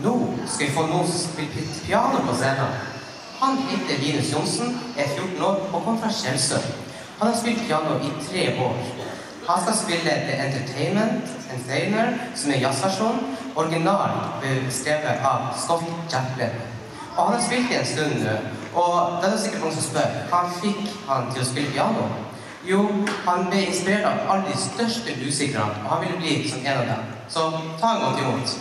nå skal vi få noen som spiller piano på scenen. Han heter Linus Johnsen, er 14 år og kommer fra Kjelsø. Han har spilt piano i tre år. Han skal spille The Entertainment Entertainer, som er jazzversjonen, originalt skrevet av Scott Chaplin. Og han har spilt i en stund nå. Og det er sikkert noen som spør hva fikk han til å spille piano. Jo, han ble inspirert av alle de største musikerne, og han ville bli som en av dem. Så ta en godt imot.